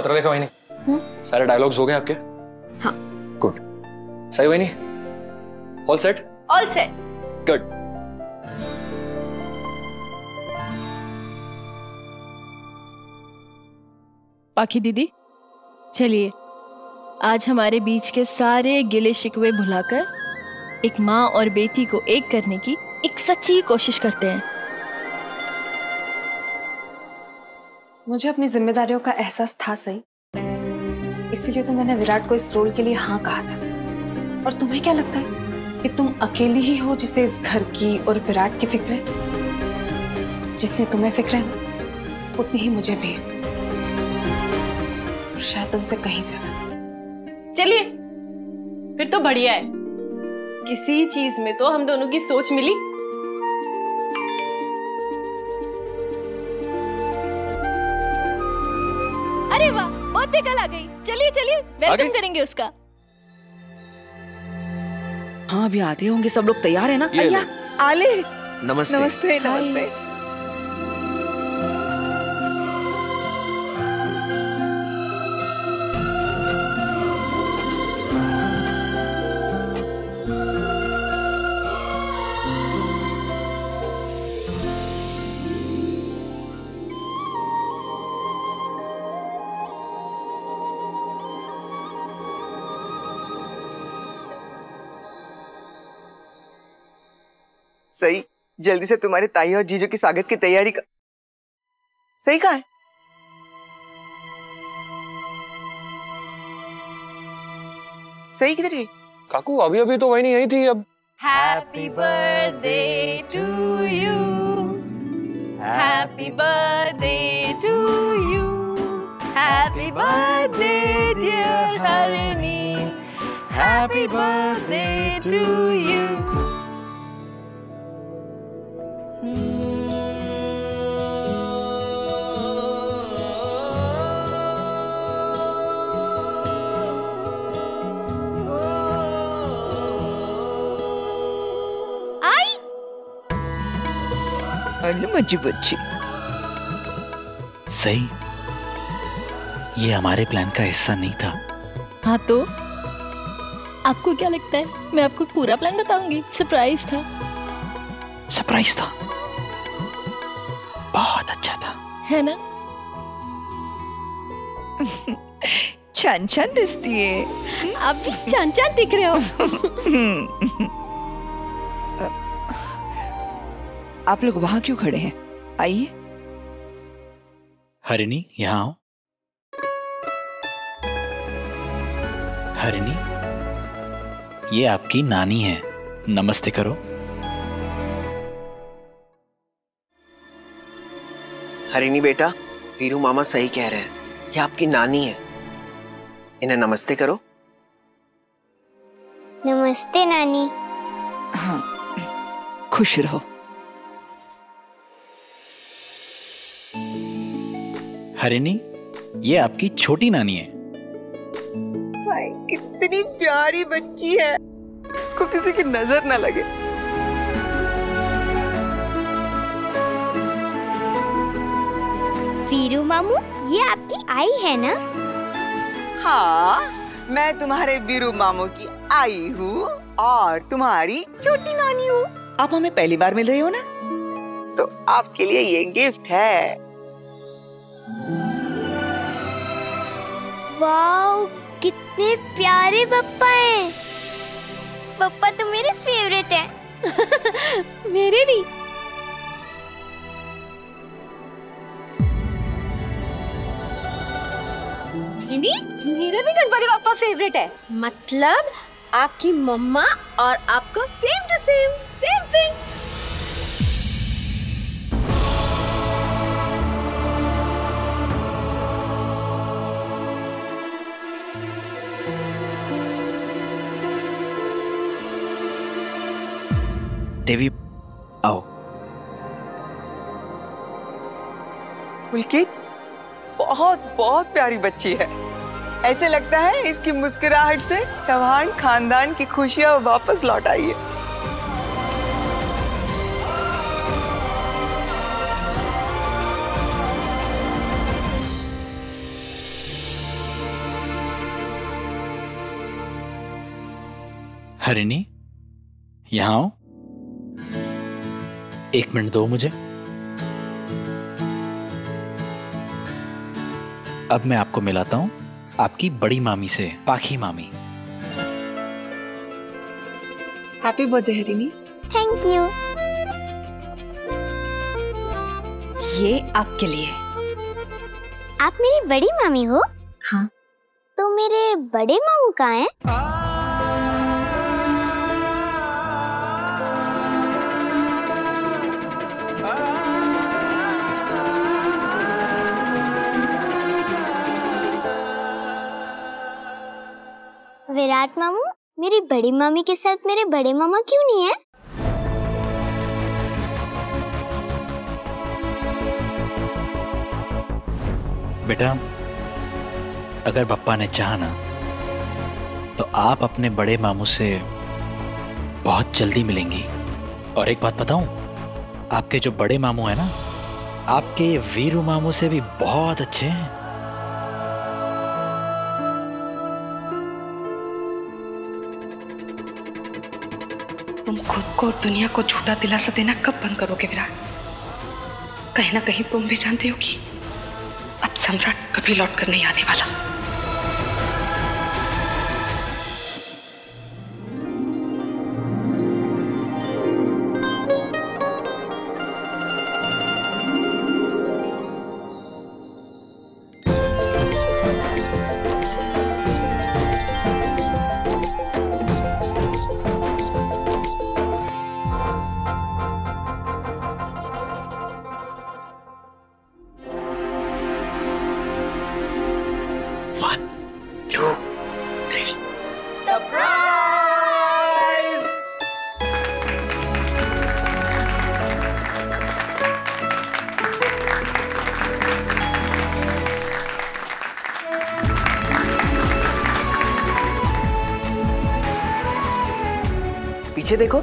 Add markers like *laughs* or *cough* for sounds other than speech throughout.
पत्र देखा वही नहीं। सारे डायलॉग्स हो गए आपके। हाँ। गुड सही वही नहीं? All set all set good Pakhi दीदी चलिए। आज हमारे बीच के सारे गिले शिकवे भुलाकर एक माँ और बेटी को एक करने की एक सच्ची कोशिश करते हैं। मुझे अपनी जिम्मेदारियों का एहसास था सही। इसीलिए तो मैंने विराट को इस रोल के लिए हाँ कहा था। और तुम्हें क्या लगता है कि तुम अकेली ही हो जिसे इस घर की और विराट की फ़िक्र है? जितनी तुम्हें फ़िक्र है, उतनी ही मुझे भी और शायद तुमसे कहीं ज़्यादा। चलिए, फिर तो बढ़िया है। किसी चीज़ में तो हम दोनों की सोच मिली। अरे वाह बहुत कल आ गई। चलिए चलिए वेलकम करेंगे उसका। हाँ अभी आते होंगे सब लोग तैयार है ना? आले। नमस्ते। नमस्ते नमस्ते। सही? जल्दी से तुम्हारी ताई और जीजू की स्वागत की तैयारी कर सही कहा है? सही किधर गई? काकू अभी अभी तो वही नहीं आई थी अब happy birthday to you happy birthday to you happy birthday dear Harini happy birthday to you अरे मजी बच्ची। सही। ये हमारे प्लान का हिस्सा नहीं था। हाँ तो? आपको क्या लगता है? मैं आपको पूरा प्लान बताऊँगी। सरप्राइज़ था। सरप्राइज़ था। बहुत अच्छा था। है ना? *laughs* छान छान दिसती है। आप भी चाँद चाँद दिख रहे हो। *laughs* आप लोग वहाँ क्यों खड़े हैं? आइए। हरिणी यहाँ आओ। हरिणी ये आपकी नानी है। नमस्ते करो। हरिणी बेटा वीरू मामा सही कह रहे हैं। ये आपकी नानी है। इन्हें नमस्ते करो। नमस्ते नानी। हाँ खुश रहो। हरिणी ये आपकी छोटी नानी है। हाय कितनी प्यारी बच्ची है। उसको किसी की नज़र ना लगे। वीरू मामू ये आपकी आई है ना? हाँ मैं तुम्हारे वीरू मामू की आई हूँ और तुम्हारी छोटी नानी हूँ। आप हमें पहली बार मिल रहे हो ना? तो आपके लिए ये गिफ्ट है। वाओ कितने प्यारे पप्पा हैं। पप्पा तो मेरे फेवरेट हैं। *laughs* मेरे भी। मेरा भी गणपति बापा फेवरेट है। मतलब आपकी मम्मा और आपको same to same same Pulkit बहुत बहुत प्यारी बच्ची है। ऐसे लगता है इसकी मुस्कुराहट से चौहान खानदान की खुशियाँ वापस लौट आई है। हरिणी यहाँ आओ। एक मिनट दो मुझे। अब मैं आपको मिलाता हूँ आपकी बड़ी मामी से पाखी मामी। Happy birthday Harini thank you ये आपके लिए। आप मेरी बड़ी मामी हो? हाँ। तो मेरे बड़े मामू कहाँ हैं? विराट मामू? मेरी बड़ी मामी के साथ मेरे बड़े मामा क्यों नहीं है? बेटा, अगर पप्पा ने चाहा ना तो आप अपने बड़े मामू से बहुत जल्दी मिलेंगी। और एक बात बताऊँ, आपके जो बड़े मामू है ना, आपके वीरू मामू से भी बहुत अच्छे हैं। तुम खुद को और दुनिया को झूठा दिलासा देना कब बंद करोगे विराट? कहीं ना कहीं तुम भी जानते हो कि अब सम्राट कभी लौट कर नहीं आने वाला। पीछे देखो।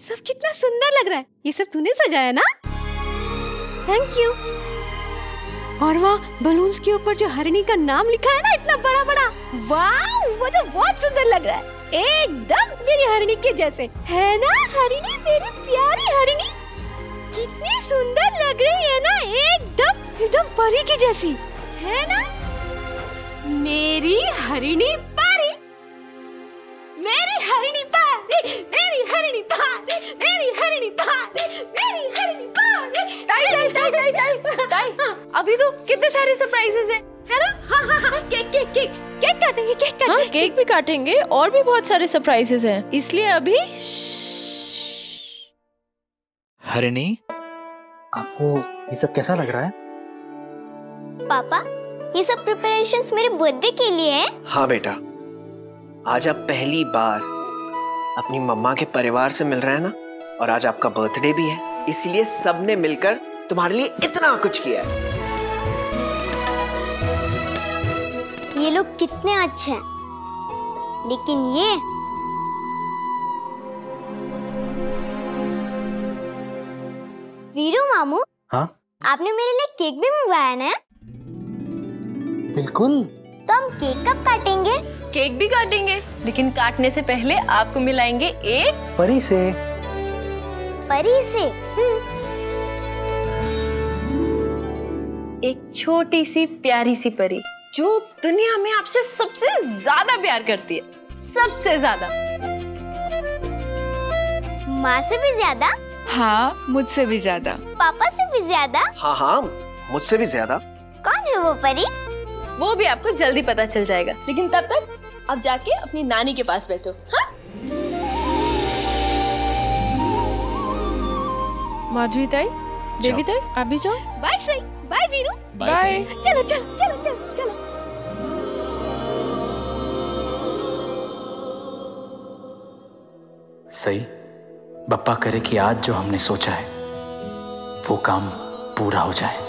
सब कितना सुंदर लग रहा है। ये सब तूने सजाया ना? थैंक यू और वहाँ बलून्स के ऊपर जो हरिणी का नाम लिखा है ना, इतना बड़ा बड़ा वाह, वो तो बहुत सुंदर लग रहा है। एकदम मेरी हरिणी के जैसे। है ना हरिणी? मेरी प्यारी हरिणी। कितनी सुंदर लग रही है ना एकदम एकदम परी की जैसी। है ना? मेरी हरिणी परी। मेरी हरिणी पारी मेरी हरिणी पारी मेरी हरिणी पारी मेरी हरिणी पारी। ताई ताई ताई ताई ताई अभी तो कितने सारे सरप्राइजेस हैं है ना? हाँ हाँ हाँ केक केक केक। केक काटेंगे केक काटेंगे। हाँ केक भी काटेंगे और भी बहुत सारे सरप्राइजेस हैं। इसलिए अभी हरिणी? आपको ये सब कैसा लग रहा है? पापा ये सब प्रिपरेशंस मेरे बर्थडे के लिए है। हाँ बेटा। आज आप पहली बार अपनी मम्मा के परिवार से मिल रहे हैं ना? और आज आपका बर्थडे भी है। इसलिए सबने मिलकर तुम्हारे लिए इतना कुछ किया है। ये लोग कितने अच्छे हैं। लेकिन ये वीरू मामू हाँ? आपने मेरे लिए केक भी मंगवाया ना? बिल्कुल। तो हम केक कब काटेंगे? केक भी काटेंगे लेकिन काटने से पहले आपको मिलाएँगे एक परी से। परी से? एक छोटी सी प्यारी सी परी। जो दुनिया में आपसे सबसे ज़्यादा प्यार करती है। सबसे ज़्यादा। माँ से भी ज़्यादा? हाँ मुझसे भी ज़्यादा। पापा से भी ज़्यादा? हाँ हाँ मुझसे भी ज़्यादा। कौन है वो परी? वो भी आपको जल्दी पता चल जाएगा। लेकिन तब तक अब जाके अपनी नानी के पास बैठो हाँ? माधुरी ताई देवी ताई आप भी जाओ। बाय सही बाय वीरू बाय चलो चलो चलो चलो। सही? बप्पा करे कि आज जो हमने सोचा है वो काम पूरा हो जाए।